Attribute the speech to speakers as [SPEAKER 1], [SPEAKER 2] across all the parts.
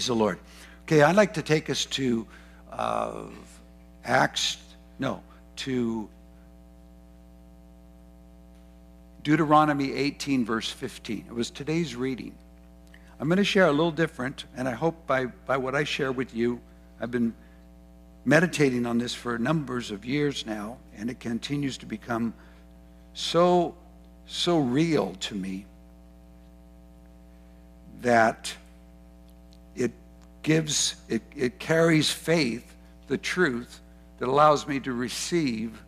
[SPEAKER 1] Praise the Lord. Okay, I'd like to take us to uh, Acts, no, to Deuteronomy 18, verse 15. It was today's reading. I'm going to share a little different, and I hope by, by what I share with you, I've been meditating on this for numbers of years now, and it continues to become so, so real to me that it gives, it, it carries faith, the truth, that allows me to receive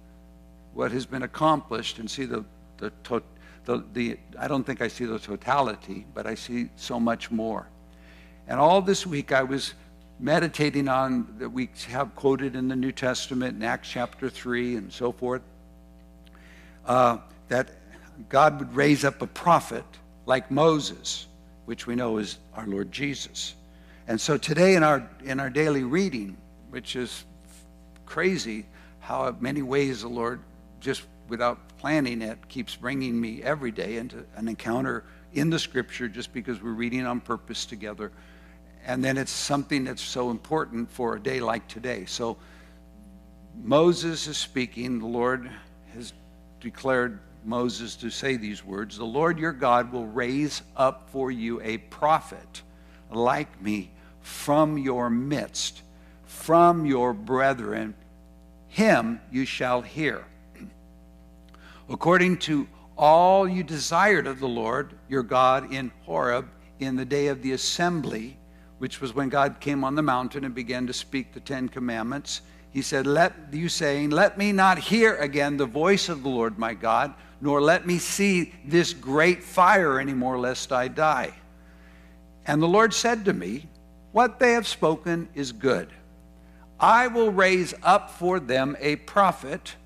[SPEAKER 1] what has been accomplished and see the, the, the, the, I don't think I see the totality, but I see so much more. And all this week I was meditating on that we have quoted in the New Testament in Acts chapter 3 and so forth, uh, that God would raise up a prophet like Moses, which we know is our Lord Jesus. And so today in our, in our daily reading, which is crazy how many ways the Lord, just without planning it, keeps bringing me every day into an encounter in the scripture just because we're reading on purpose together. And then it's something that's so important for a day like today. So Moses is speaking. The Lord has declared Moses to say these words The Lord your God will raise up for you a prophet like me from your midst, from your brethren him you shall hear. According to all you desired of the Lord your God in Horeb in the day of the assembly, which was when God came on the mountain and began to speak the Ten Commandments. He said, Let you saying, Let me not hear again the voice of the Lord my God, nor let me see this great fire anymore, lest I die. And the Lord said to me, What they have spoken is good. I will raise up for them a prophet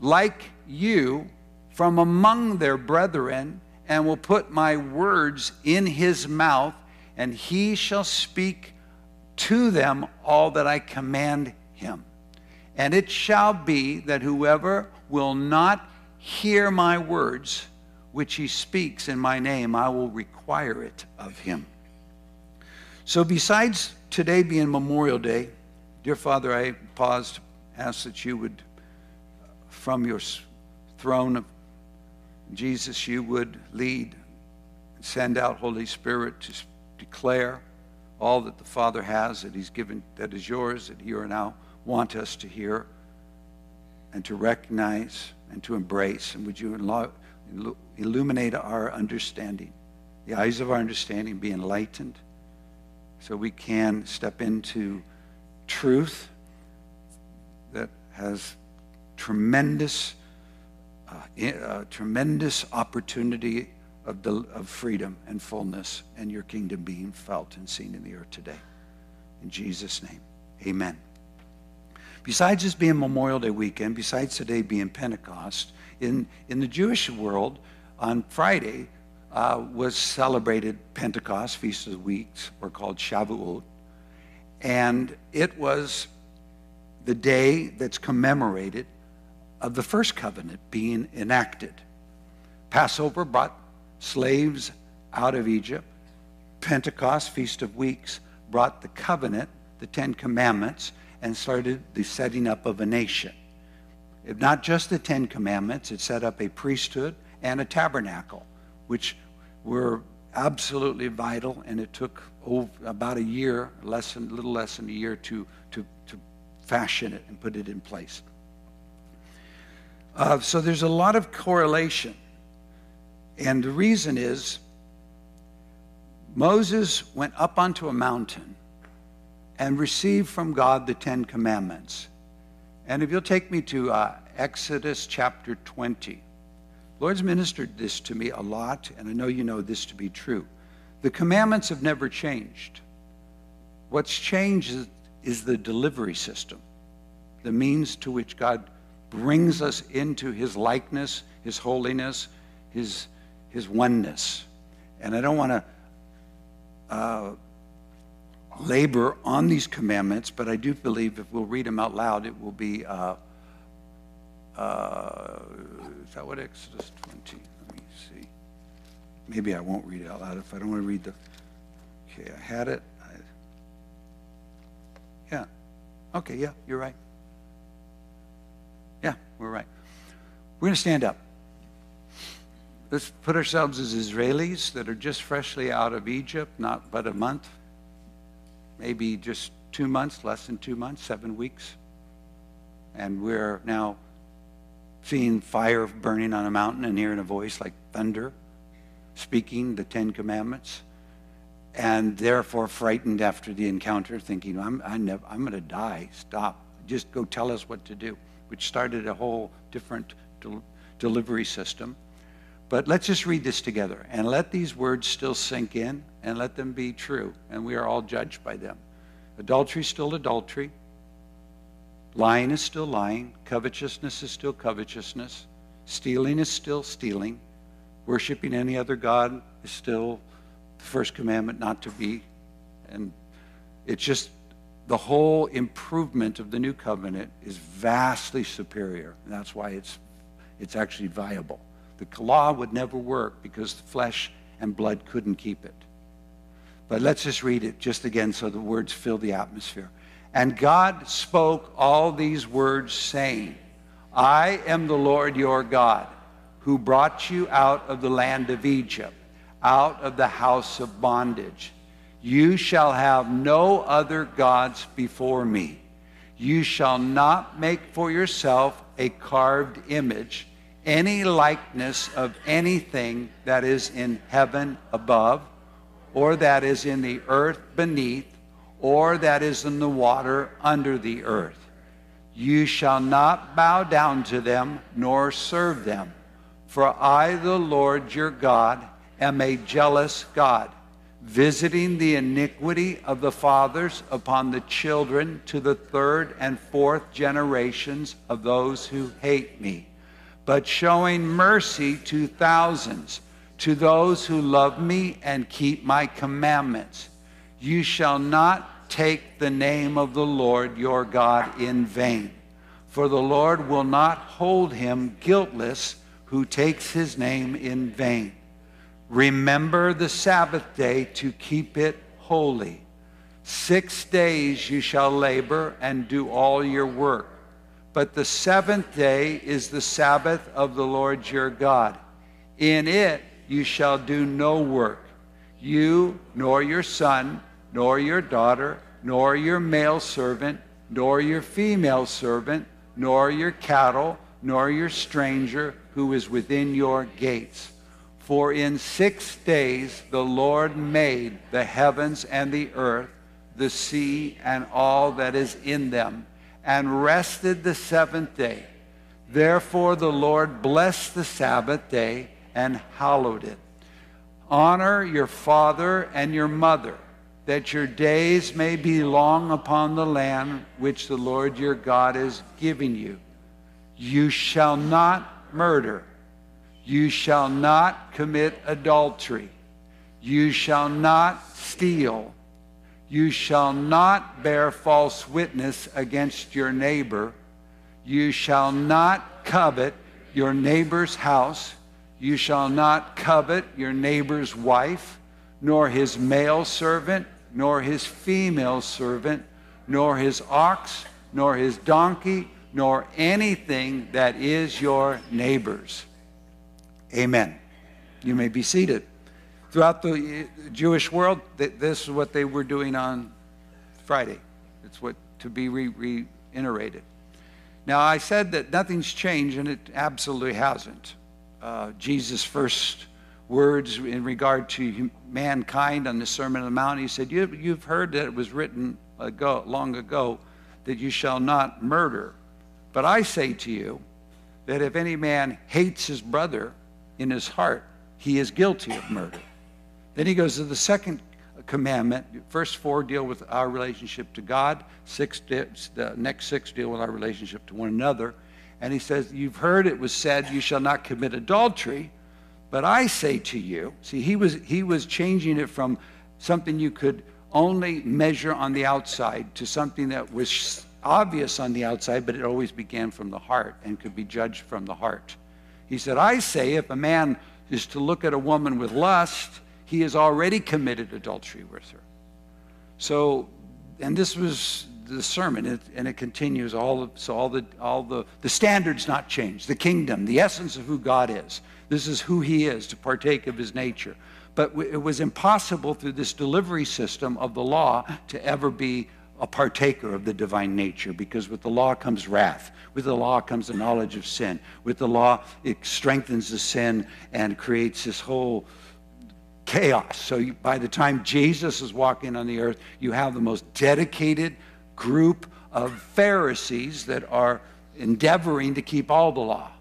[SPEAKER 1] like you from among their brethren, and will put my words in his mouth, and he shall speak to them all that I command him. And it shall be that whoever will not hear my words, which he speaks in my name, I will require it of him. So, besides today being Memorial Day, Dear Father, I pause to ask that you would, from your throne of Jesus, you would lead and send out Holy Spirit to declare all that the Father has, that He's given, that is yours, that you are now want us to hear and to recognize and to embrace. And would you illuminate our understanding, the eyes of our understanding be enlightened so we can step into truth that has tremendous, uh, uh, tremendous opportunity of, del- of freedom and fullness and your kingdom being felt and seen in the earth today. In Jesus' name, amen. Besides this being Memorial Day weekend, besides today being Pentecost, in, in the Jewish world, on Friday uh, was celebrated Pentecost, Feast of Weeks, or called Shavuot. And it was the day that's commemorated of the first covenant being enacted. Passover brought slaves out of Egypt. Pentecost, Feast of Weeks, brought the covenant, the Ten Commandments, and started the setting up of a nation. If not just the Ten Commandments, it set up a priesthood and a tabernacle, which were absolutely vital, and it took over about a year, less than, a little less than a year, to, to, to fashion it and put it in place. Uh, so there's a lot of correlation. And the reason is Moses went up onto a mountain and received from God the Ten Commandments. And if you'll take me to uh, Exodus chapter 20. Lord's ministered this to me a lot, and I know you know this to be true. The commandments have never changed. What's changed is, the delivery system, the means to which God brings us into his likeness, his holiness, his, his oneness. And I don't want to uh, labor on these commandments, but I do believe if we'll read them out loud, it will be. Uh, uh, is that what Exodus 20? Let me see. Maybe I won't read it out loud if I don't want to read the. Okay, I had it. I Yeah. Okay, yeah, you're right. Yeah, we're right. We're going to stand up. Let's put ourselves as Israelis that are just freshly out of Egypt, not but a month, maybe just two months, less than two months, seven weeks. And we're now seeing fire burning on a mountain and hearing a voice like thunder speaking the Ten Commandments, and therefore frightened after the encounter, thinking, I'm, I never, I'm going to die. Stop. Just go tell us what to do, which started a whole different del- delivery system. But let's just read this together and let these words still sink in and let them be true, and we are all judged by them. Adultery still adultery. Lying is still lying. Covetousness is still covetousness. Stealing is still stealing. Worshipping any other God is still the first commandment not to be. And it's just the whole improvement of the new covenant is vastly superior. And that's why it's, it's actually viable. The law would never work because the flesh and blood couldn't keep it. But let's just read it just again so the words fill the atmosphere. And God spoke all these words, saying, I am the Lord your God, who brought you out of the land of Egypt, out of the house of bondage. You shall have no other gods before me. You shall not make for yourself a carved image, any likeness of anything that is in heaven above, or that is in the earth beneath or that is in the water under the earth. You shall not bow down to them nor serve them. For I, the Lord your God, am a jealous God, visiting the iniquity of the fathers upon the children to the third and fourth generations of those who hate me, but showing mercy to thousands, to those who love me and keep my commandments. You shall not take the name of the Lord your God in vain. For the Lord will not hold him guiltless who takes his name in vain. Remember the Sabbath day to keep it holy. Six days you shall labor and do all your work. But the seventh day is the Sabbath of the Lord your God. In it you shall do no work, you nor your son nor your daughter, nor your male servant, nor your female servant, nor your cattle, nor your stranger who is within your gates. For in six days the Lord made the heavens and the earth, the sea, and all that is in them, and rested the seventh day. Therefore the Lord blessed the Sabbath day and hallowed it. Honor your father and your mother that your days may be long upon the land which the Lord your God is giving you. You shall not murder. You shall not commit adultery. You shall not steal. You shall not bear false witness against your neighbor. You shall not covet your neighbor's house. You shall not covet your neighbor's wife, nor his male servant, nor his female servant, nor his ox, nor his donkey, nor anything that is your neighbor's. Amen. You may be seated. Throughout the Jewish world, this is what they were doing on Friday. It's what to be re- reiterated. Now, I said that nothing's changed, and it absolutely hasn't. Uh, Jesus' first words in regard to mankind on the Sermon on the Mount. He said, you, You've heard that it was written ago, long ago that you shall not murder. But I say to you that if any man hates his brother in his heart, he is guilty of murder. Then he goes to the second commandment. First four deal with our relationship to God. Six, the next six deal with our relationship to one another. And he says, You've heard it was said, You shall not commit adultery. But I say to you, see, he was, he was changing it from something you could only measure on the outside to something that was obvious on the outside, but it always began from the heart and could be judged from the heart. He said, I say, if a man is to look at a woman with lust, he has already committed adultery with her. So, and this was the sermon, and it continues all. The, so all the all the the standards not changed. The kingdom, the essence of who God is. This is who He is to partake of His nature. But it was impossible through this delivery system of the law to ever be a partaker of the divine nature because with the law comes wrath. With the law comes the knowledge of sin. With the law, it strengthens the sin and creates this whole chaos. So you, by the time Jesus is walking on the earth, you have the most dedicated group of Pharisees that are endeavoring to keep all the law.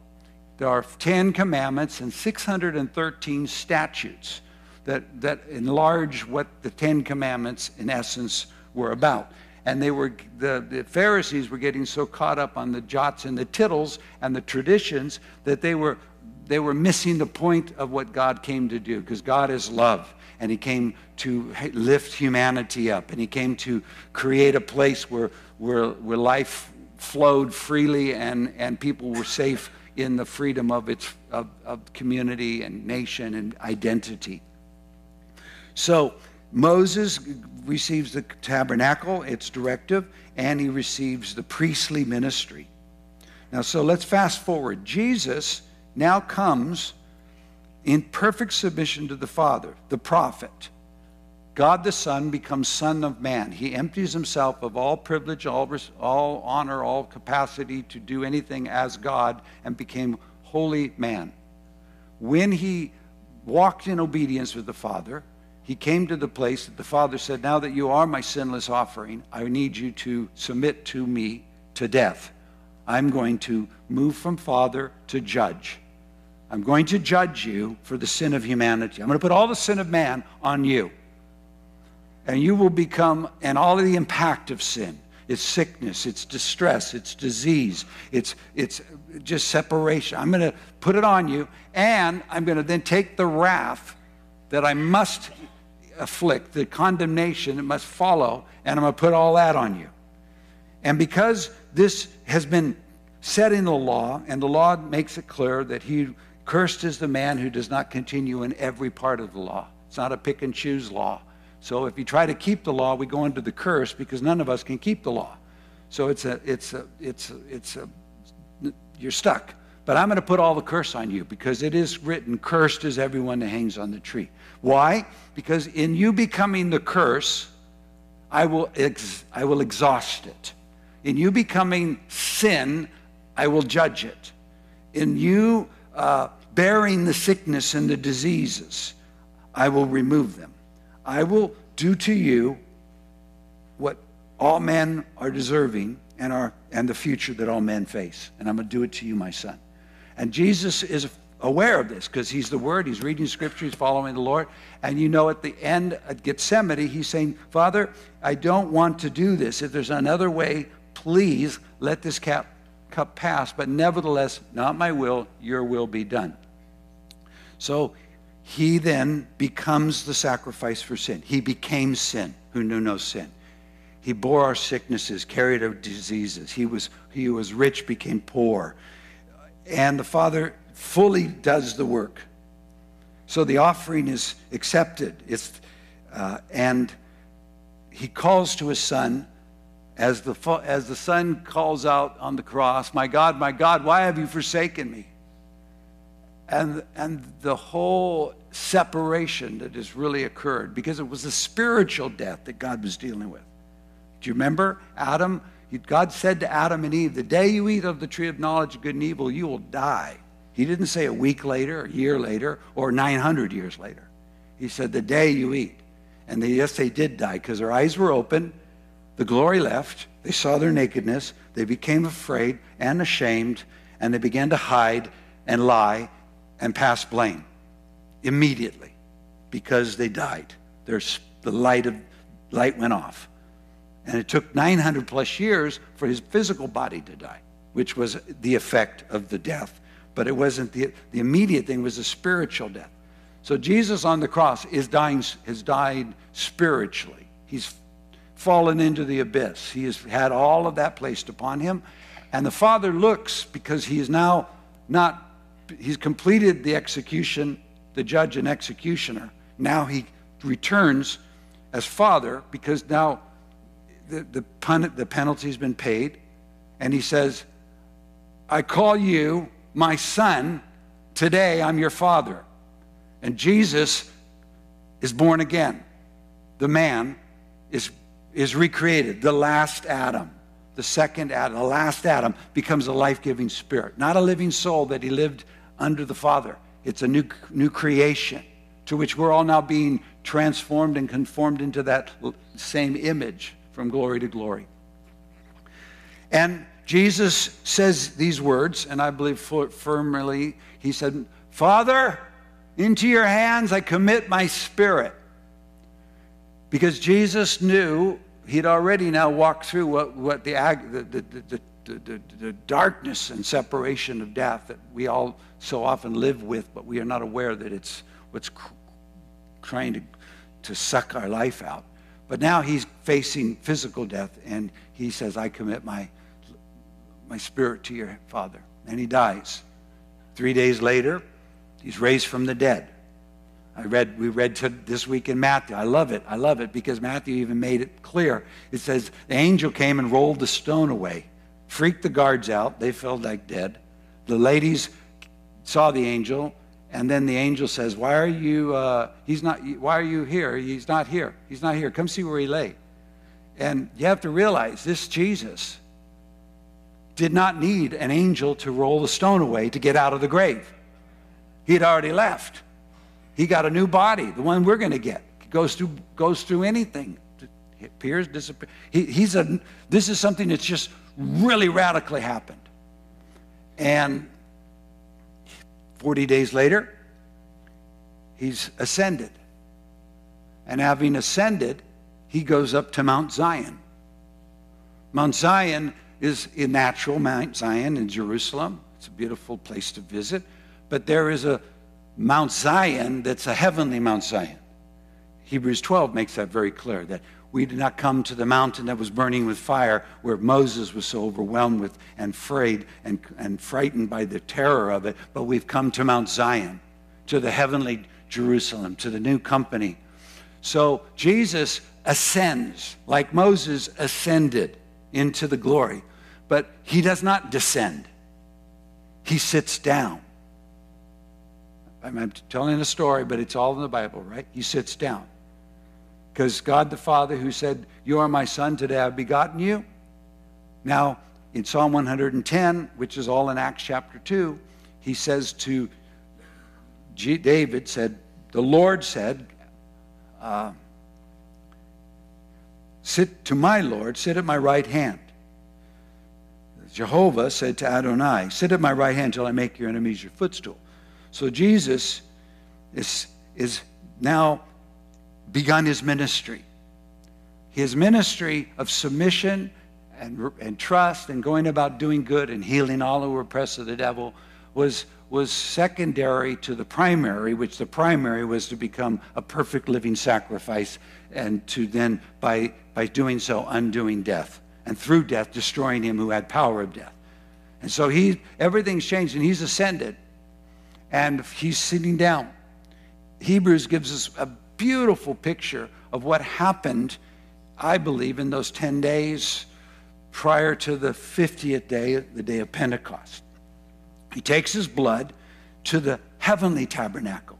[SPEAKER 1] There are 10 commandments and 613 statutes that, that enlarge what the Ten Commandments, in essence, were about. And they were the, the Pharisees were getting so caught up on the jots and the tittles and the traditions that they were they were missing the point of what God came to do because God is love and he came to lift humanity up and he came to create a place where, where, where life flowed freely and, and people were safe in the freedom of its of, of community and nation and identity. So Moses receives the tabernacle, its directive, and he receives the priestly ministry. Now, so let's fast forward. Jesus now comes in perfect submission to the Father, the prophet. God the Son becomes Son of Man. He empties himself of all privilege, all, all honor, all capacity to do anything as God and became holy man. When he walked in obedience with the Father, he came to the place that the Father said, Now that you are my sinless offering, I need you to submit to me to death. I'm going to move from Father to judge. I'm going to judge you for the sin of humanity. I'm going to put all the sin of man on you. And you will become, and all of the impact of sin it's sickness, it's distress, it's disease, it's, it's just separation. I'm going to put it on you, and I'm going to then take the wrath that I must afflict, the condemnation that must follow, and I'm going to put all that on you. And because this has been set in the law, and the law makes it clear that he cursed is the man who does not continue in every part of the law. It's not a pick and choose law. So if you try to keep the law, we go into the curse because none of us can keep the law. So it's a, it's a, it's a, it's a, you're stuck. But I'm going to put all the curse on you because it is written, cursed is everyone that hangs on the tree. Why? Because in you becoming the curse, I will, ex- I will exhaust it. In you becoming sin, I will judge it. In you uh, bearing the sickness and the diseases, I will remove them. I will do to you what all men are deserving and, are, and the future that all men face. And I'm going to do it to you, my son. And Jesus is aware of this because he's the Word, he's reading Scripture, he's following the Lord. And you know, at the end at Gethsemane, he's saying, Father, I don't want to do this. If there's another way, please let this cup, cup pass. But nevertheless, not my will, your will be done. So he then becomes the sacrifice for sin. He became sin who knew no sin. He bore our sicknesses, carried our diseases. He was, he was rich, became poor and the Father fully does the work. So the offering is accepted. It's, uh, and he calls to his son as the, as the son calls out on the cross, My God, my God, why have you forsaken me? And, and the whole separation that has really occurred because it was a spiritual death that God was dealing with. Do you remember? Adam God said to Adam and Eve, The day you eat of the tree of knowledge of good and evil, you will die. He didn't say a week later, a year later, or 900 years later. He said, The day you eat. And they, yes, they did die because their eyes were open, the glory left, they saw their nakedness, they became afraid and ashamed, and they began to hide and lie and pass blame immediately because they died. There's, the light, of, light went off. And it took 900 plus years for his physical body to die, which was the effect of the death. But it wasn't the, the immediate thing, was a spiritual death. So Jesus on the cross is dying, has died spiritually. He's fallen into the abyss. He has had all of that placed upon him. And the Father looks because he is now not, he's completed the execution, the judge and executioner. Now he returns as Father because now the, the, pun- the penalty's been paid, and he says, I call you my son. Today I'm your father. And Jesus is born again. The man is, is recreated. The last Adam, the second Adam, the last Adam becomes a life giving spirit, not a living soul that he lived under the Father. It's a new, new creation to which we're all now being transformed and conformed into that same image from glory to glory. And Jesus says these words, and I believe firmly, he said, Father, into your hands I commit my spirit. Because Jesus knew he'd already now walked through what, what the, the, the, the, the darkness and separation of death that we all so often live with, but we are not aware that it's what's trying to, to suck our life out. But now he's facing physical death, and he says, I commit my, my spirit to your Father. And he dies. Three days later, he's raised from the dead. I read, we read this week in Matthew. I love it. I love it because Matthew even made it clear. It says, the angel came and rolled the stone away, freaked the guards out. They felt like dead. The ladies saw the angel, and then the angel says, Why are you, uh, he's not, why are you here? He's not here. He's not here. Come see where he lay. And you have to realize this Jesus did not need an angel to roll the stone away to get out of the grave. He had already left. He got a new body, the one we're going to get. Goes through, goes through anything. Appears, disappears. He, he's a, this is something that's just really radically happened. And 40 days later, he's ascended. And having ascended, he goes up to Mount Zion. Mount Zion is a natural Mount Zion in Jerusalem. It's a beautiful place to visit. But there is a Mount Zion that's a heavenly Mount Zion. Hebrews 12 makes that very clear that we did not come to the mountain that was burning with fire, where Moses was so overwhelmed with and afraid and, and frightened by the terror of it, but we've come to Mount Zion, to the heavenly Jerusalem, to the new company. So Jesus ascends like Moses ascended into the glory, but he does not descend, he sits down. I'm telling a story, but it's all in the Bible, right? He sits down. Because God the Father, who said, You are my son, today I've begotten you. Now, in Psalm 110, which is all in Acts chapter 2, he says to G- David, said, The Lord said, uh, Sit to my Lord, sit at my right hand. Jehovah said to Adonai, Sit at my right hand till I make your enemies your footstool. So Jesus is, is now begun his ministry. His ministry of submission and, and trust and going about doing good and healing all who were oppressed of the devil was, was secondary to the primary, which the primary was to become a perfect living sacrifice and to then, by, by doing so, undoing death. And through death, destroying him who had power of death. And so he, everything's changed and he's ascended and he's sitting down. Hebrews gives us a beautiful picture of what happened, I believe, in those 10 days prior to the 50th day, the day of Pentecost. He takes his blood to the heavenly tabernacle.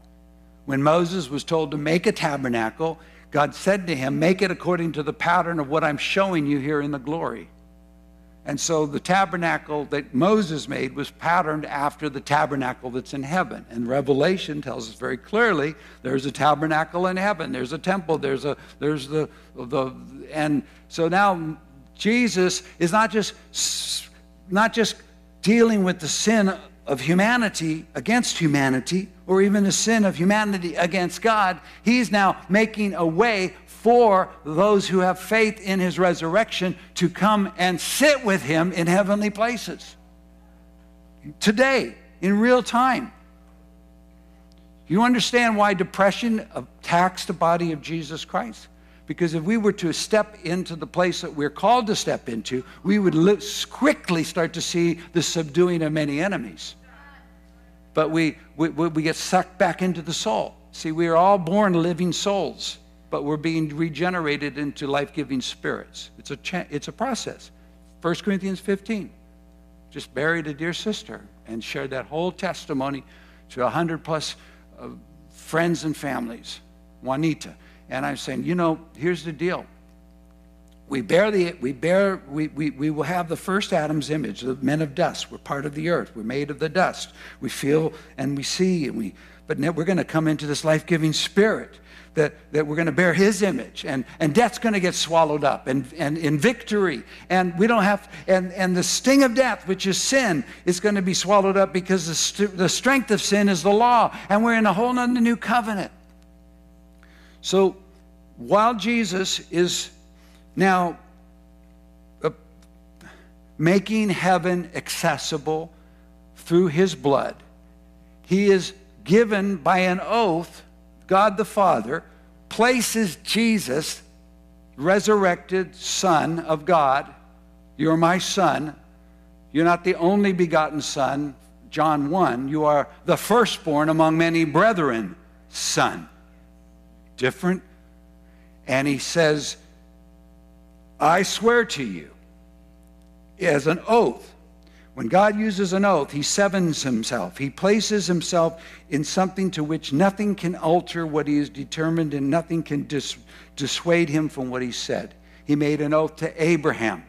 [SPEAKER 1] When Moses was told to make a tabernacle, God said to him, Make it according to the pattern of what I'm showing you here in the glory. And so the tabernacle that Moses made was patterned after the tabernacle that's in heaven. And Revelation tells us very clearly there's a tabernacle in heaven, there's a temple, there's a there's the the and so now Jesus is not just not just dealing with the sin of humanity against humanity or even the sin of humanity against God. He's now making a way for those who have faith in his resurrection to come and sit with him in heavenly places. Today, in real time. You understand why depression attacks the body of Jesus Christ? Because if we were to step into the place that we're called to step into, we would quickly start to see the subduing of many enemies. But we, we, we get sucked back into the soul. See, we are all born living souls but we're being regenerated into life giving spirits. It's a, it's a process. 1 Corinthians 15. Just buried a dear sister and shared that whole testimony to 100 plus uh, friends and families, Juanita. And I'm saying, you know, here's the deal. We bear the we bear we, we, we will have the first Adam's image, the men of dust. We're part of the earth. We're made of the dust. We feel and we see and we but now we're going to come into this life-giving spirit that, that we're going to bear his image and, and death's going to get swallowed up and, and in victory and we don't have and, and the sting of death which is sin is going to be swallowed up because the, st- the strength of sin is the law and we're in a whole new covenant so while jesus is now uh, making heaven accessible through his blood he is given by an oath God the Father places Jesus, resurrected Son of God, you're my Son. You're not the only begotten Son, John 1. You are the firstborn among many brethren, Son. Different. And he says, I swear to you, as an oath, when God uses an oath, he sevens himself. He places himself in something to which nothing can alter what he has determined and nothing can dis- dissuade him from what he said. He made an oath to Abraham.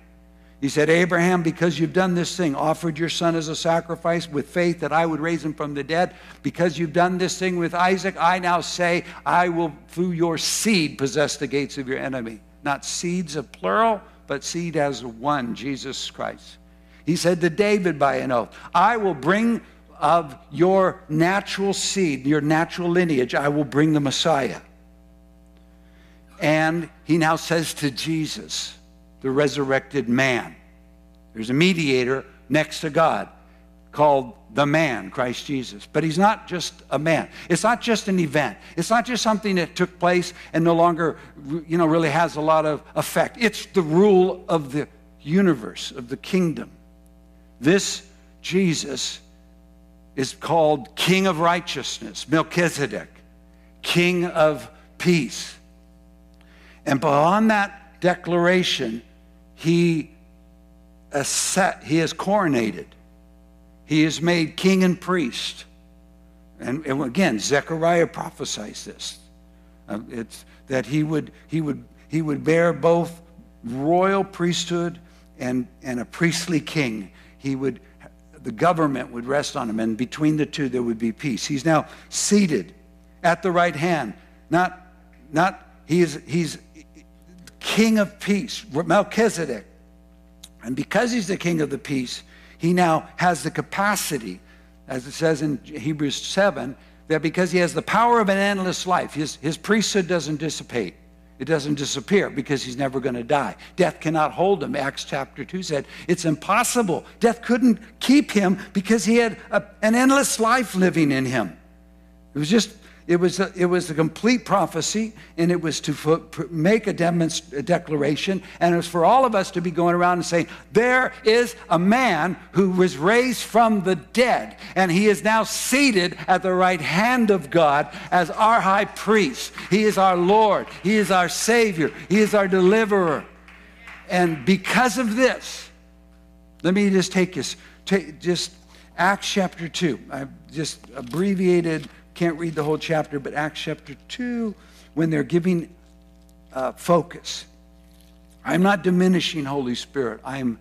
[SPEAKER 1] He said, Abraham, because you've done this thing, offered your son as a sacrifice with faith that I would raise him from the dead, because you've done this thing with Isaac, I now say, I will, through your seed, possess the gates of your enemy. Not seeds of plural, but seed as one, Jesus Christ. He said to David by an oath, I will bring of your natural seed, your natural lineage, I will bring the Messiah. And he now says to Jesus, the resurrected man, there's a mediator next to God called the man, Christ Jesus. But he's not just a man. It's not just an event. It's not just something that took place and no longer, you know, really has a lot of effect. It's the rule of the universe, of the kingdom. This Jesus is called King of Righteousness, Melchizedek, King of Peace. And beyond that declaration, he, he is coronated. He is made king and priest. And, and again, Zechariah prophesies this. Uh, it's that he would, he, would, he would bear both royal priesthood and, and a priestly king he would the government would rest on him and between the two there would be peace he's now seated at the right hand not not he is he's king of peace melchizedek and because he's the king of the peace he now has the capacity as it says in hebrews 7 that because he has the power of an endless life his, his priesthood doesn't dissipate it doesn't disappear because he's never going to die. Death cannot hold him. Acts chapter 2 said it's impossible. Death couldn't keep him because he had a, an endless life living in him. It was just it was a, it was a complete prophecy, and it was to make a, demonst- a declaration, and it was for all of us to be going around and saying, "There is a man who was raised from the dead, and he is now seated at the right hand of God as our high priest. He is our Lord. He is our Savior. He is our deliverer." And because of this, let me just take this, take just Acts chapter two. I've just abbreviated can't read the whole chapter, but Acts chapter 2, when they're giving uh, focus. I'm not diminishing Holy Spirit. I'm,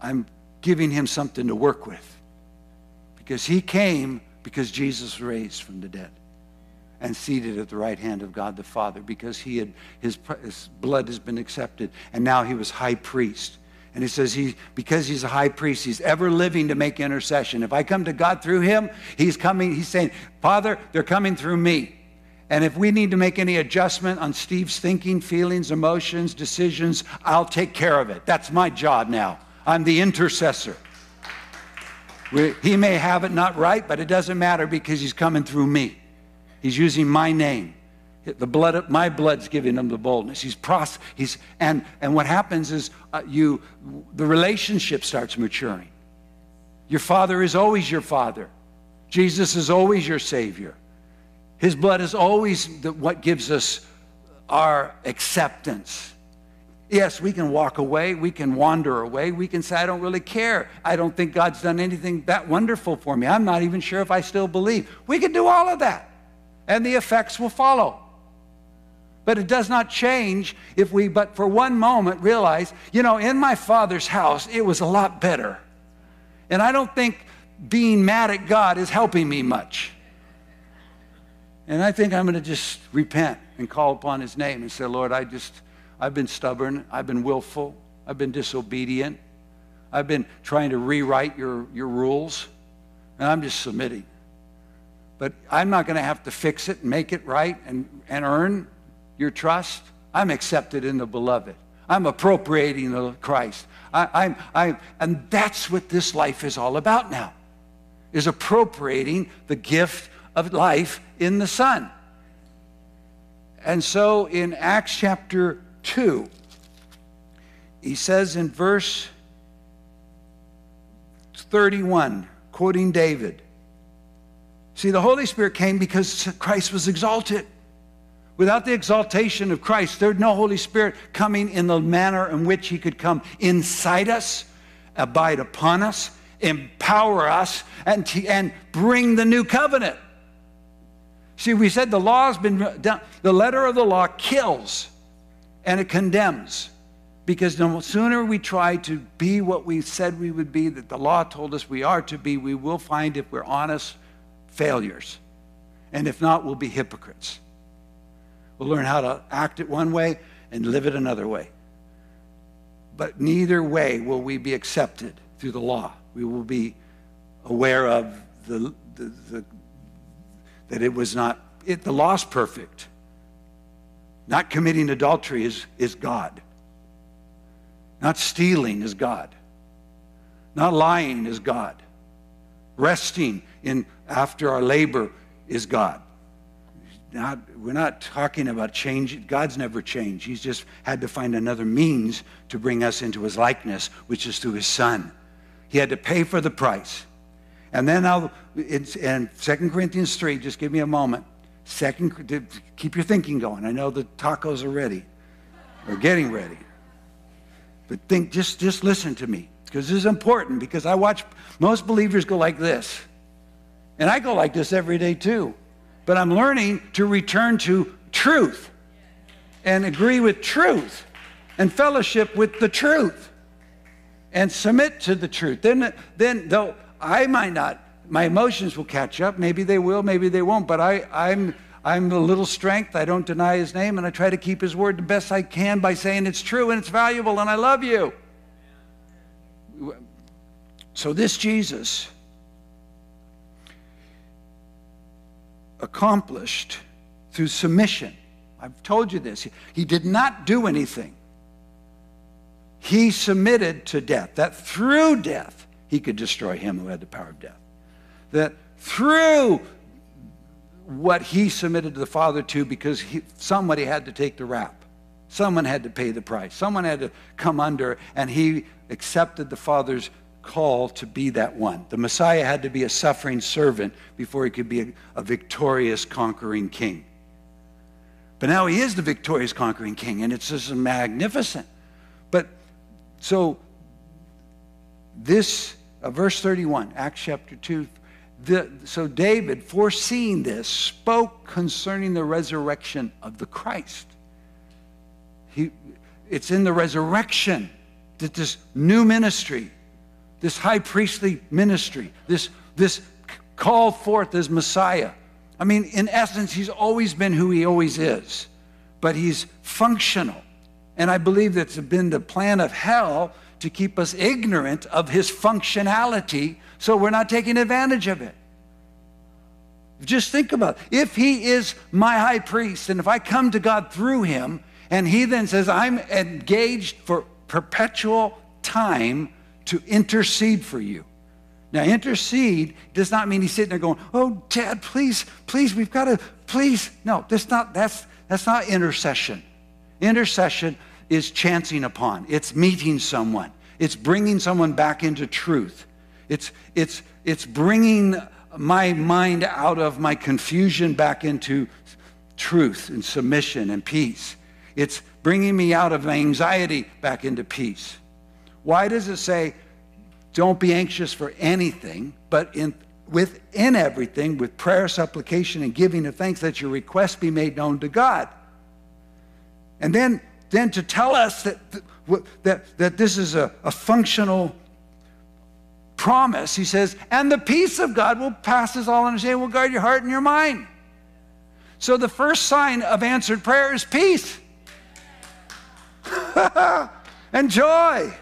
[SPEAKER 1] I'm giving him something to work with. Because he came because Jesus raised from the dead and seated at the right hand of God the Father because he had, his, his blood has been accepted and now he was high priest and he says, he, because he's a high priest, he's ever living to make intercession. If I come to God through him, he's coming, he's saying, Father, they're coming through me. And if we need to make any adjustment on Steve's thinking, feelings, emotions, decisions, I'll take care of it. That's my job now. I'm the intercessor. We, he may have it not right, but it doesn't matter because he's coming through me. He's using my name. The blood, of, my blood's giving him the boldness. He's pros, he's, and, and what happens is uh, you, the relationship starts maturing. Your father is always your father. Jesus is always your savior. His blood is always the, what gives us our acceptance. Yes, we can walk away, we can wander away, we can say, I don't really care. I don't think God's done anything that wonderful for me. I'm not even sure if I still believe. We can do all of that, and the effects will follow. But it does not change if we, but for one moment, realize, you know, in my father's house, it was a lot better. And I don't think being mad at God is helping me much. And I think I'm going to just repent and call upon his name and say, Lord, I just, I've been stubborn. I've been willful. I've been disobedient. I've been trying to rewrite your, your rules. And I'm just submitting. But I'm not going to have to fix it and make it right and, and earn your trust. I'm accepted in the beloved. I'm appropriating the Christ. I, I'm, I, and that's what this life is all about now, is appropriating the gift of life in the Son. And so in Acts chapter 2, he says in verse 31, quoting David, See, the Holy Spirit came because Christ was exalted. Without the exaltation of Christ, there's no Holy Spirit coming in the manner in which He could come inside us, abide upon us, empower us, and, and bring the new covenant. See, we said the law has been done, the letter of the law kills and it condemns. Because the sooner we try to be what we said we would be, that the law told us we are to be, we will find, if we're honest, failures. And if not, we'll be hypocrites. We'll learn how to act it one way and live it another way. But neither way will we be accepted through the law. We will be aware of the, the, the that it was not, it, the law's perfect. Not committing adultery is, is God. Not stealing is God. Not lying is God. Resting in after our labor is God. Not, we're not talking about change. God's never changed. He's just had to find another means to bring us into his likeness, which is through his son. He had to pay for the price. And then I'll, it's, in 2 Corinthians 3, just give me a moment. Second, keep your thinking going. I know the tacos are ready. They're getting ready. But think, just, just listen to me. Because this is important because I watch most believers go like this. And I go like this every day too. But I'm learning to return to truth and agree with truth and fellowship with the truth and submit to the truth. Then, then though I might not. My emotions will catch up. Maybe they will, maybe they won't. But I, I'm, I'm a little strength. I don't deny his name, and I try to keep his word the best I can by saying it's true and it's valuable and I love you. So, this Jesus accomplished through submission. I've told you this. He did not do anything. He submitted to death, that through death, he could destroy him who had the power of death. That through what he submitted to the Father to, because he, somebody had to take the rap, someone had to pay the price, someone had to come under, and he accepted the Father's call to be that one. The Messiah had to be a suffering servant before he could be a, a victorious, conquering king. But now he is the victorious, conquering king, and it's just magnificent. But so this uh, verse 31, Acts chapter 2. The, so David, foreseeing this, spoke concerning the resurrection of the Christ. He, it's in the resurrection that this new ministry, this high priestly ministry, this, this called forth as Messiah. I mean, in essence, he's always been who he always is, but he's functional. And I believe that's been the plan of hell to keep us ignorant of his functionality so we're not taking advantage of it. Just think about it. If he is my high priest, and if I come to God through him, and he then says, I'm engaged for perpetual time to intercede for you. Now, intercede does not mean he's sitting there going, Oh, Dad, please, please, we've got to, please. No, that's not, that's, that's not intercession. Intercession is chancing upon, it's meeting someone, it's bringing someone back into truth. It's, it's, it's bringing my mind out of my confusion back into truth and submission and peace. It's bringing me out of anxiety back into peace. Why does it say, don't be anxious for anything, but in, within everything, with prayer, supplication, and giving of thanks, that your requests be made known to God? And then, then to tell us that, that, that this is a, a functional promise, he says, and the peace of God will pass us all understanding, will guard your heart and your mind. So the first sign of answered prayer is peace and joy.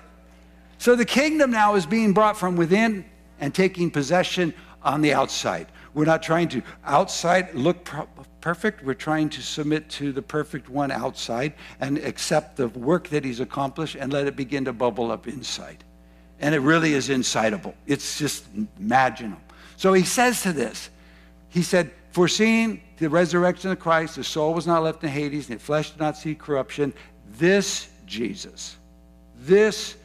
[SPEAKER 1] So the kingdom now is being brought from within and taking possession on the outside. We're not trying to outside look perfect. We're trying to submit to the perfect one outside and accept the work that he's accomplished and let it begin to bubble up inside. And it really is insightable. It's just imaginable. So he says to this, he said, foreseeing the resurrection of Christ, the soul was not left in Hades, and the flesh did not see corruption. This Jesus, this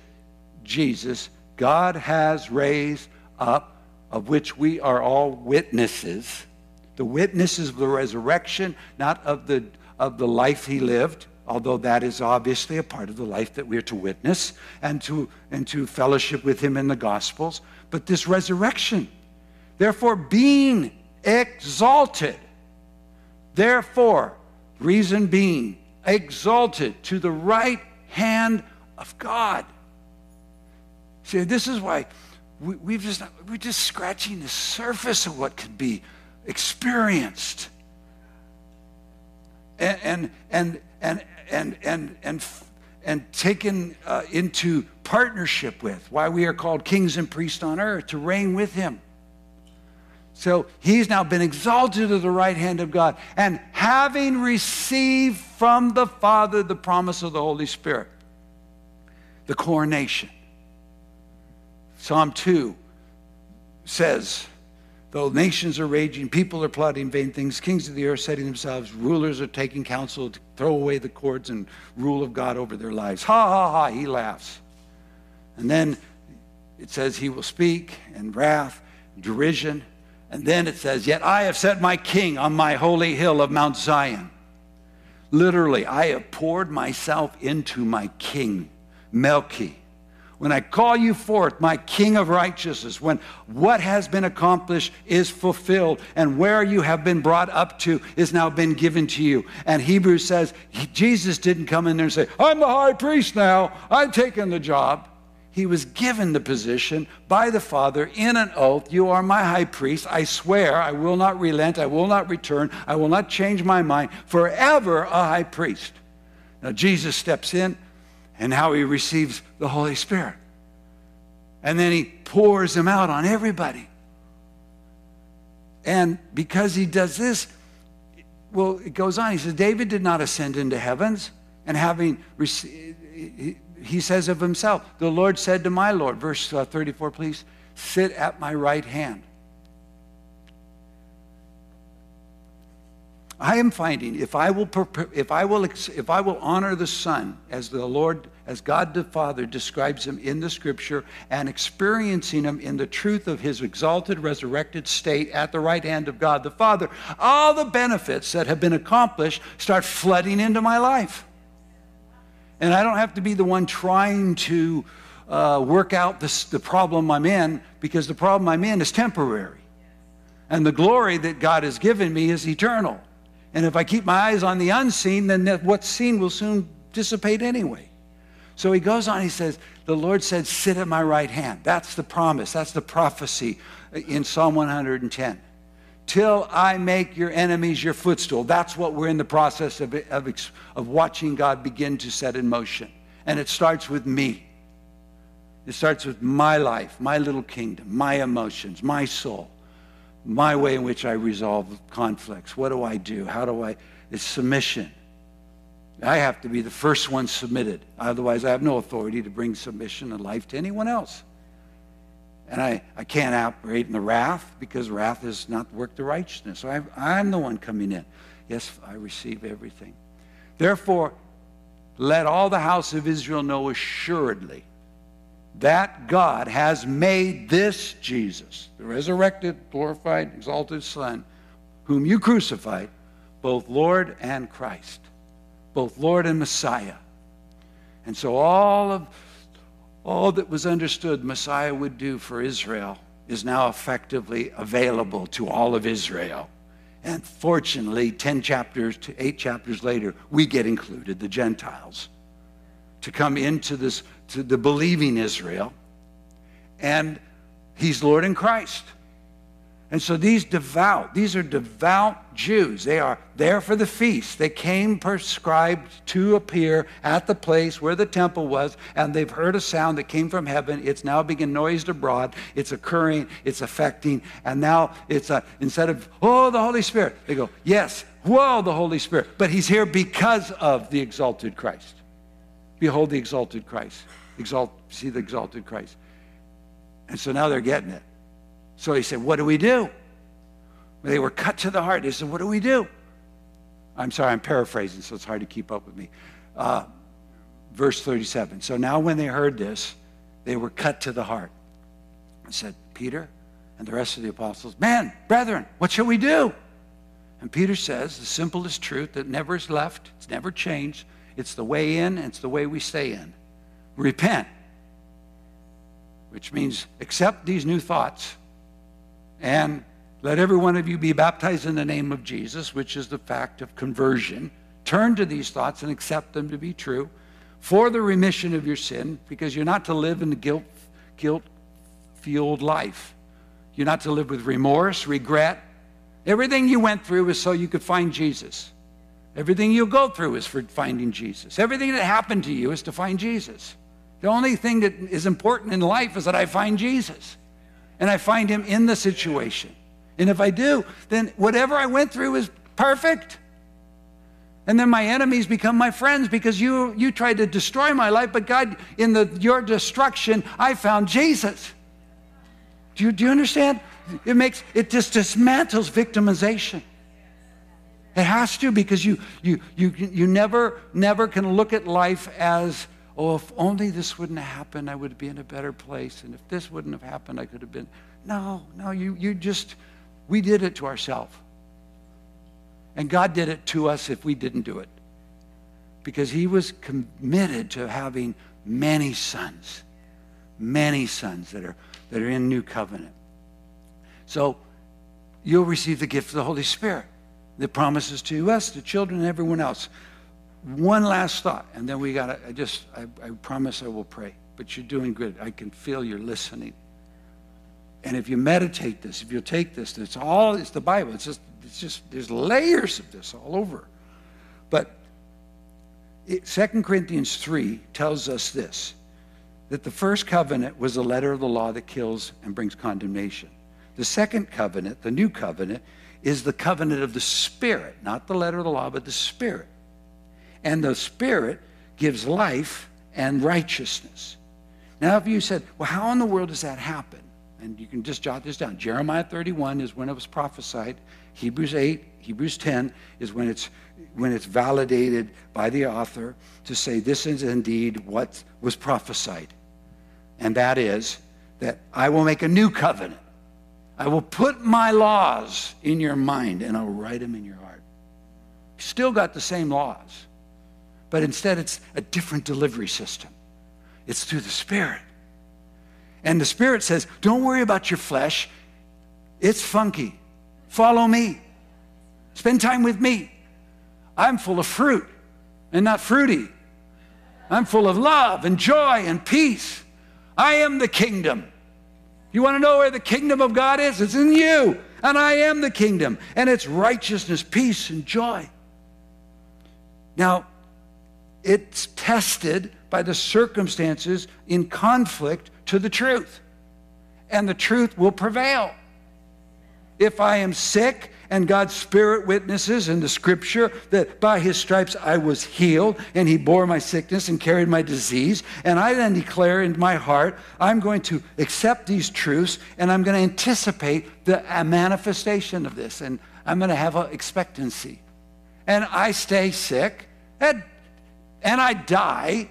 [SPEAKER 1] Jesus, God has raised up, of which we are all witnesses. The witnesses of the resurrection, not of the, of the life he lived, although that is obviously a part of the life that we're to witness and to, and to fellowship with him in the Gospels, but this resurrection. Therefore, being exalted, therefore, reason being exalted to the right hand of God. See, this is why we, we've just, we're just scratching the surface of what could be experienced. And, and, and, and, and, and, and, and taken uh, into partnership with, why we are called kings and priests on earth, to reign with him. So he's now been exalted to the right hand of God. And having received from the Father the promise of the Holy Spirit, the coronation. Psalm 2 says, Though nations are raging, people are plotting vain things, kings of the earth setting themselves, rulers are taking counsel to throw away the cords and rule of God over their lives. Ha ha ha, he laughs. And then it says he will speak in wrath, derision. And then it says, Yet I have set my king on my holy hill of Mount Zion. Literally, I have poured myself into my king, Melchi. When I call you forth, my king of righteousness, when what has been accomplished is fulfilled, and where you have been brought up to is now been given to you. And Hebrews says, Jesus didn't come in there and say, I'm the high priest now, I've taken the job. He was given the position by the Father in an oath You are my high priest. I swear I will not relent. I will not return. I will not change my mind. Forever a high priest. Now, Jesus steps in and how he receives the Holy Spirit. And then he pours him out on everybody. And because he does this, well, it goes on. He says, David did not ascend into heavens, and having received, he says of himself, The Lord said to my Lord, verse uh, 34, please, sit at my right hand. I am finding if I will if I will if I will honor the Son as the Lord as God the Father describes him in the scripture and experiencing him in the truth of his exalted resurrected state at the right hand of God the Father all the benefits that have been accomplished start flooding into my life. And I don't have to be the one trying to uh, work out this, the problem I'm in because the problem I'm in is temporary. And the glory that God has given me is eternal. And if I keep my eyes on the unseen, then what's seen will soon dissipate anyway. So he goes on, he says, The Lord said, Sit at my right hand. That's the promise, that's the prophecy in Psalm 110 till I make your enemies your footstool. That's what we're in the process of, of, of watching God begin to set in motion. And it starts with me. It starts with my life, my little kingdom, my emotions, my soul, my way in which I resolve conflicts. What do I do? How do I? It's submission. I have to be the first one submitted. Otherwise, I have no authority to bring submission and life to anyone else. And I, I can't operate in the wrath because wrath is not the work the righteousness. So I, I'm the one coming in. Yes, I receive everything. Therefore, let all the house of Israel know assuredly that God has made this Jesus, the resurrected, glorified, exalted Son, whom you crucified, both Lord and Christ. both Lord and Messiah. And so all of all that was understood Messiah would do for Israel is now effectively available to all of Israel. And fortunately, 10 chapters to 8 chapters later, we get included, the Gentiles, to come into this, to the believing Israel. And he's Lord in Christ. And so these devout, these are devout Jews. They are there for the feast. They came prescribed to appear at the place where the temple was, and they've heard a sound that came from heaven. It's now being noised abroad. It's occurring, it's affecting, and now it's a, instead of, oh, the Holy Spirit, they go, yes, whoa, the Holy Spirit. But he's here because of the exalted Christ. Behold the exalted Christ. Exalt, see the exalted Christ. And so now they're getting it. So he said, What do we do? They were cut to the heart. They said, What do we do? I'm sorry, I'm paraphrasing, so it's hard to keep up with me. Uh, verse 37. So now when they heard this, they were cut to the heart. And said, Peter and the rest of the apostles, Man, brethren, what shall we do? And Peter says, the simplest truth that never is left, it's never changed. It's the way in, it's the way we stay in. Repent, which means accept these new thoughts and let every one of you be baptized in the name of Jesus, which is the fact of conversion. Turn to these thoughts and accept them to be true for the remission of your sin, because you're not to live in a guilt, guilt fueled life. You're not to live with remorse, regret. Everything you went through is so you could find Jesus. Everything you go through is for finding Jesus. Everything that happened to you is to find Jesus. The only thing that is important in life is that I find Jesus and I find him in the situation. And if I do, then whatever I went through is perfect. And then my enemies become my friends because you, you tried to destroy my life, but God, in the, your destruction, I found Jesus. Do you, do you understand? It makes it just dismantles victimization. It has to because you you you you never never can look at life as oh, if only this wouldn't have happened, I would be in a better place. And if this wouldn't have happened, I could have been. No, no, you, you just, we did it to ourselves. And God did it to us if we didn't do it. Because He was committed to having many sons, many sons that are, that are in new covenant. So you'll receive the gift of the Holy Spirit that promises to us, to children, and everyone else one last thought, and then we got to, I just, I, I promise I will pray. But you're doing good. I can feel you're listening. And if you meditate this, if you take this, it's all, it's the Bible. It's just, it's just, there's layers of this all over. But Second Corinthians 3 tells us this that the first covenant was the letter of the law that kills and brings condemnation. The second covenant, the new covenant, is the covenant of the Spirit, not the letter of the law, but the Spirit and the Spirit gives life and righteousness. Now, if you said, well, how in the world does that happen? And you can just jot this down. Jeremiah 31 is when it was prophesied. Hebrews 8, Hebrews 10 is when it's when it's validated by the author to say this is indeed what was prophesied. And that is that I will make a new covenant. I will put my laws in your mind and I'll write them in your heart. Still got the same laws but instead it's a different delivery system. It's through the Spirit. And the Spirit says, Don't worry about your flesh. It's funky. Follow me. Spend time with me. I'm full of fruit and not fruity. I'm full of love and joy and peace. I am the kingdom. You want to know where the kingdom of God is? It's in you. And I am the kingdom. And it's righteousness, peace, and joy. Now, it's tested by the circumstances in conflict to the truth. And the truth will prevail. If I am sick and God's Spirit witnesses in the scripture that by his stripes I was healed and he bore my sickness and carried my disease, and I then declare in my heart, I'm going to accept these truths and I'm going to anticipate the manifestation of this and I'm going to have an expectancy. And I stay sick, that and I die,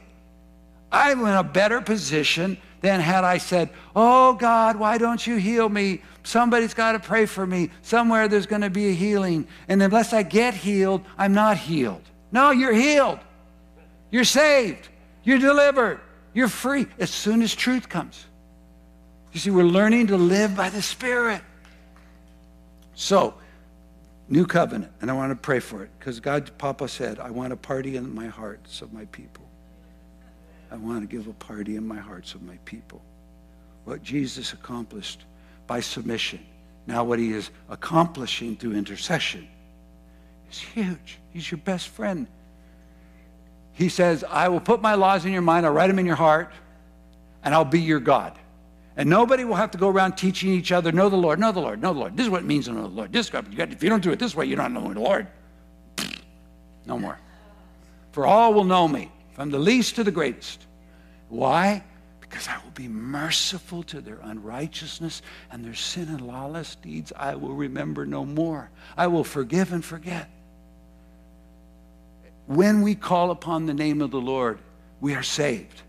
[SPEAKER 1] I'm in a better position than had I said, Oh God, why don't you heal me? Somebody's got to pray for me. Somewhere there's going to be a healing. And unless I get healed, I'm not healed. No, you're healed. You're saved. You're delivered. You're free as soon as truth comes. You see, we're learning to live by the Spirit. So, new covenant, and I want to pray for it because God, Papa said, I want a party in my hearts of my people. I want to give a party in my hearts of my people. What Jesus accomplished by submission, now what he is accomplishing through intercession is huge. He's your best friend. He says, I will put my laws in your mind, I'll write them in your heart, and I'll be your God. And nobody will have to go around teaching each other, know the Lord, know the Lord, know the Lord. This is what it means to know the Lord. This, if you don't do it this way, you don't know the Lord. No more. For all will know me, from the least to the greatest. Why? Because I will be merciful to their unrighteousness and their sin and lawless deeds I will remember no more. I will forgive and forget. When we call upon the name of the Lord, we are saved.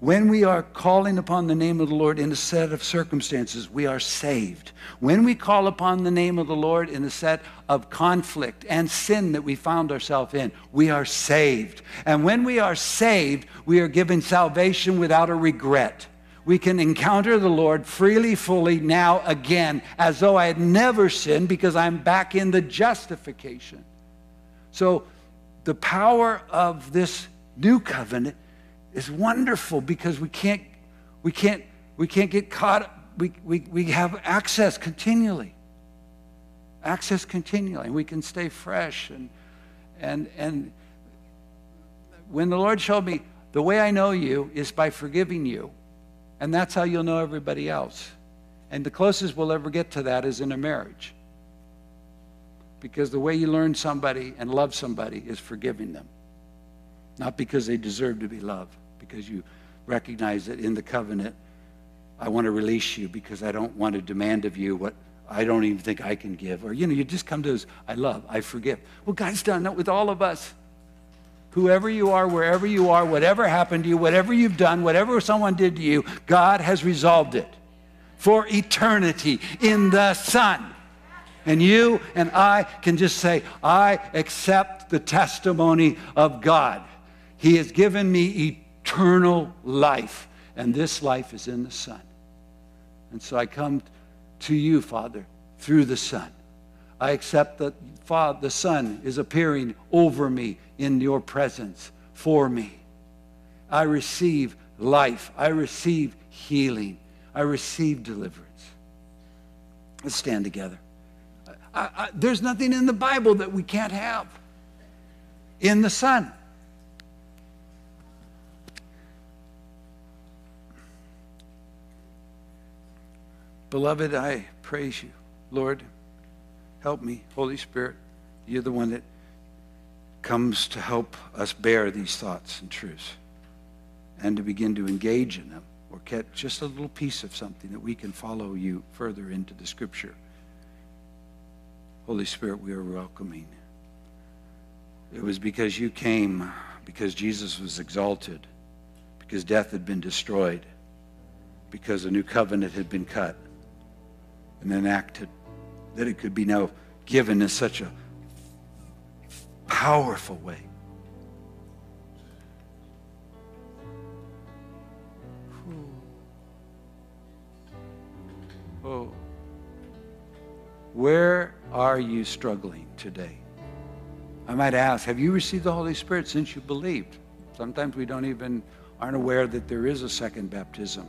[SPEAKER 1] When we are calling upon the name of the Lord in a set of circumstances, we are saved. When we call upon the name of the Lord in a set of conflict and sin that we found ourselves in, we are saved. And when we are saved, we are given salvation without a regret. We can encounter the Lord freely, fully, now, again, as though I had never sinned because I'm back in the justification. So, the power of this new covenant is wonderful because we can't, we can't, we can't get caught. We, we, we have access continually. Access continually. And we can stay fresh. And, and, and when the Lord showed me, the way I know you is by forgiving you. And that's how you'll know everybody else. And the closest we'll ever get to that is in a marriage. Because the way you learn somebody and love somebody is forgiving them. Not because they deserve to be loved because you recognize that in the covenant, I want to release you because I don't want to demand of you what I don't even think I can give. Or, you know, you just come to us, I love, I forgive. Well, God's done that with all of us. Whoever you are, wherever you are, whatever happened to you, whatever you've done, whatever someone did to you, God has resolved it for eternity in the Son. And you and I can just say, I accept the testimony of God. He has given me eternal life, and this life is in the Son. And so I come to you, Father, through the Son. I accept that Father, the Son is appearing over me in your presence for me. I receive life. I receive healing. I receive deliverance. Let's stand together. I, I, there's nothing in the Bible that we can't have in the Son. Beloved, I praise you. Lord, help me. Holy Spirit, you're the one that comes to help us bear these thoughts and truths and to begin to engage in them or get just a little piece of something that we can follow you further into the scripture. Holy Spirit, we are welcoming. It was because you came, because Jesus was exalted, because death had been destroyed, because a new covenant had been cut and enacted, that it could be now given in such a powerful way. Oh. Where are you struggling today? I might ask, have you received the Holy Spirit since you believed? Sometimes we don't even aren't aware that there is a second baptism.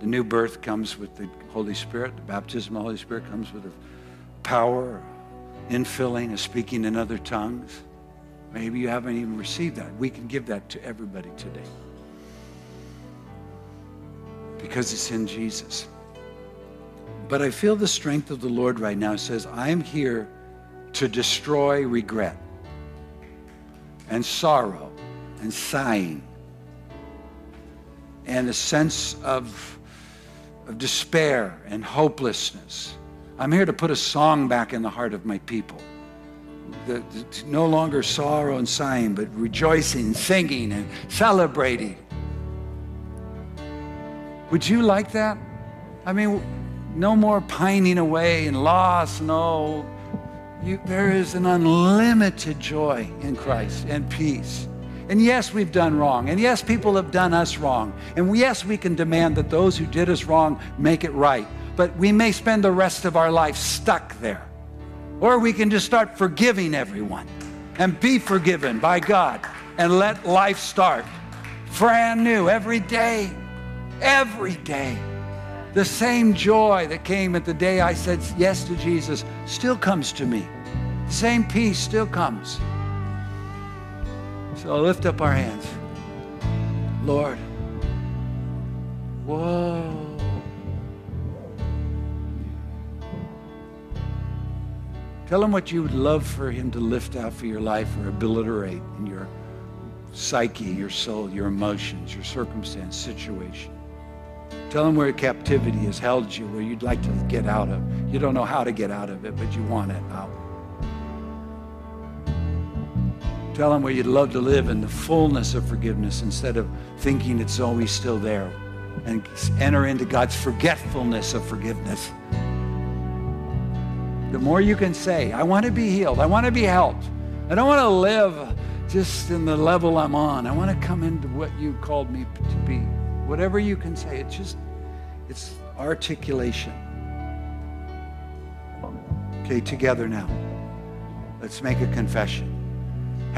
[SPEAKER 1] The new birth comes with the Holy Spirit. The baptism of the Holy Spirit comes with a power, infilling, of speaking in other tongues. Maybe you haven't even received that. We can give that to everybody today. Because it's in Jesus. But I feel the strength of the Lord right now says, I'm here to destroy regret and sorrow and sighing and a sense of of despair and hopelessness. I'm here to put a song back in the heart of my people. The, the, no longer sorrow and sighing, but rejoicing, singing, and celebrating. Would you like that? I mean, no more pining away and loss, no. you, there is an unlimited joy in Christ and peace. And yes, we've done wrong. And yes, people have done us wrong. And yes, we can demand that those who did us wrong make it right. But we may spend the rest of our life stuck there. Or we can just start forgiving everyone and be forgiven by God and let life start brand new every day. Every day. The same joy that came at the day I said yes to Jesus still comes to me. The same peace still comes. So lift up our hands. Lord. Whoa. Tell him what you would love for him to lift out for your life or obliterate in your psyche, your soul, your emotions, your circumstance, situation. Tell him where captivity has held you, where you'd like to get out of. You don't know how to get out of it, but you want it out. Tell him where you'd love to live in the fullness of forgiveness instead of thinking it's always still there. And enter into God's forgetfulness of forgiveness. The more you can say, I want to be healed, I want to be helped. I don't want to live just in the level I'm on. I want to come into what you called me to be. Whatever you can say, it's just, it's articulation. Okay, together now. Let's make a confession.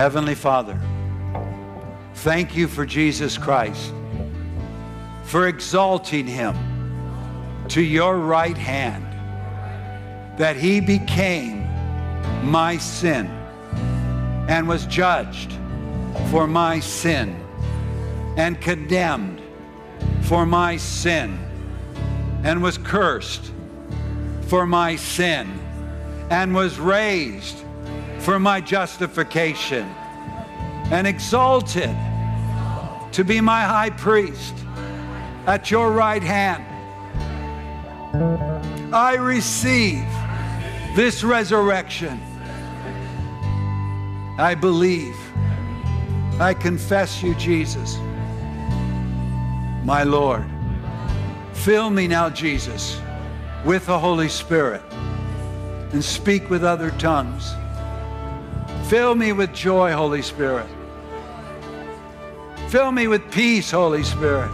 [SPEAKER 1] Heavenly Father, thank you for Jesus Christ, for exalting him to your right hand, that he became my sin and was judged for my sin and condemned for my sin and was cursed for my sin and was raised for my justification and exalted to be my high priest at your right hand. I receive this resurrection. I believe. I confess you, Jesus my Lord. Fill me now, Jesus, with the Holy Spirit and speak with other tongues. Fill me with joy, Holy Spirit. Fill me with peace, Holy Spirit.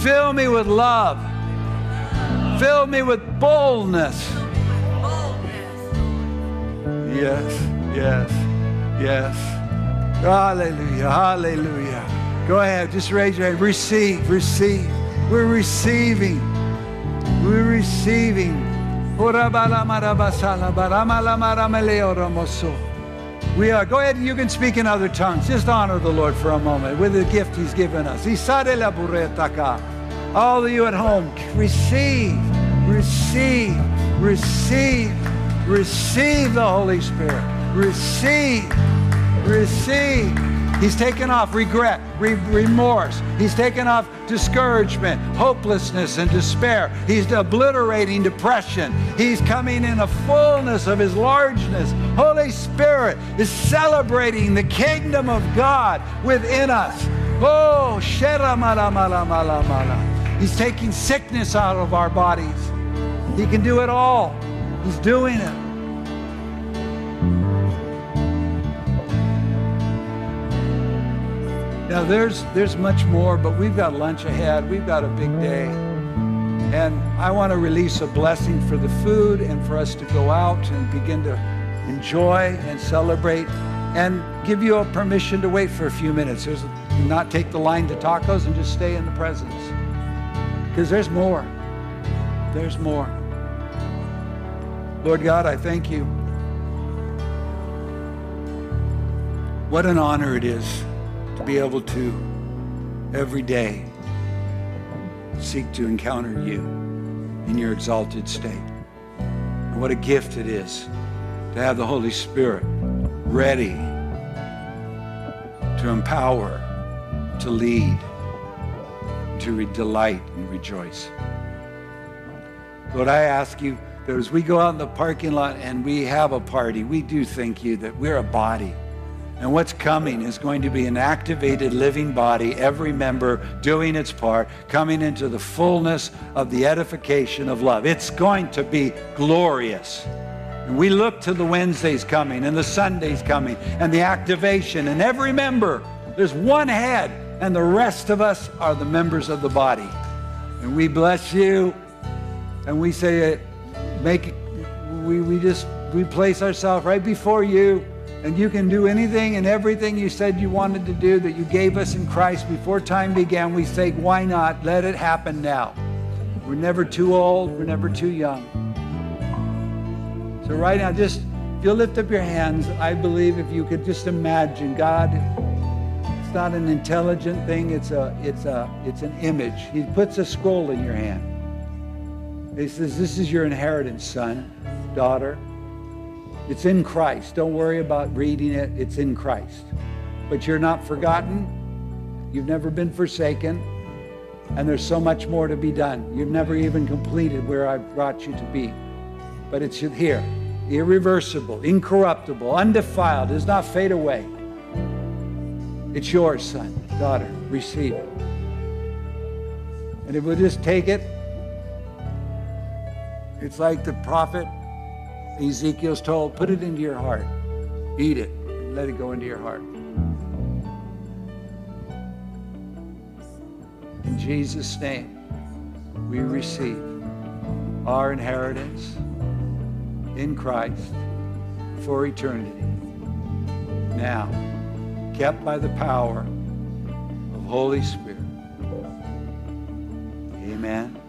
[SPEAKER 1] Fill me with love. Fill me with boldness. Yes, yes, yes. Hallelujah, hallelujah. Go ahead, just raise your hand. Receive, receive. We're receiving. We're receiving. We are. Go ahead, and you can speak in other tongues. Just honor the Lord for a moment with the gift He's given us. All of you at home, receive, receive, receive, receive the Holy Spirit. Receive, receive. He's taken off regret, re- remorse. He's taken off discouragement, hopelessness, and despair. He's obliterating depression. He's coming in a fullness of His largeness. Holy Spirit is celebrating the kingdom of God within us. Oh, He's taking sickness out of our bodies. He can do it all. He's doing it. Now there's there's much more, but we've got lunch ahead. We've got a big day. And I want to release a blessing for the food and for us to go out and begin to enjoy and celebrate and give you a permission to wait for a few minutes. There's not take the line to tacos and just stay in the presence. Because there's more. There's more. Lord God, I thank you. What an honor it is be able to every day seek to encounter you in your exalted state. And what a gift it is to have the Holy Spirit ready to empower, to lead, to delight and rejoice. Lord, I ask you that as we go out in the parking lot and we have a party, we do thank you that we're a body. And what's coming is going to be an activated living body, every member doing its part, coming into the fullness of the edification of love. It's going to be glorious. And we look to the Wednesdays coming and the Sundays coming and the activation. And every member, there's one head, and the rest of us are the members of the body. And we bless you. And we say, uh, make we, we just we place ourselves right before you. And you can do anything and everything you said you wanted to do that you gave us in Christ before time began. We say, why not? Let it happen now. We're never too old, we're never too young. So, right now, just if you'll lift up your hands, I believe if you could just imagine God, it's not an intelligent thing, it's, a, it's, a, it's an image. He puts a scroll in your hand. He says, This is your inheritance, son, daughter. It's in Christ. Don't worry about reading it, it's in Christ. But you're not forgotten, you've never been forsaken, and there's so much more to be done. You've never even completed where I've brought you to be. But it's here, irreversible, incorruptible, undefiled, does not fade away. It's yours, son, daughter. Receive it. And if we'll just take it, it's like the prophet Ezekiel's told, put it into your heart. Eat it. Let it go into your heart. In Jesus' name, we receive our inheritance in Christ for eternity. Now, kept by the power of Holy Spirit. Amen.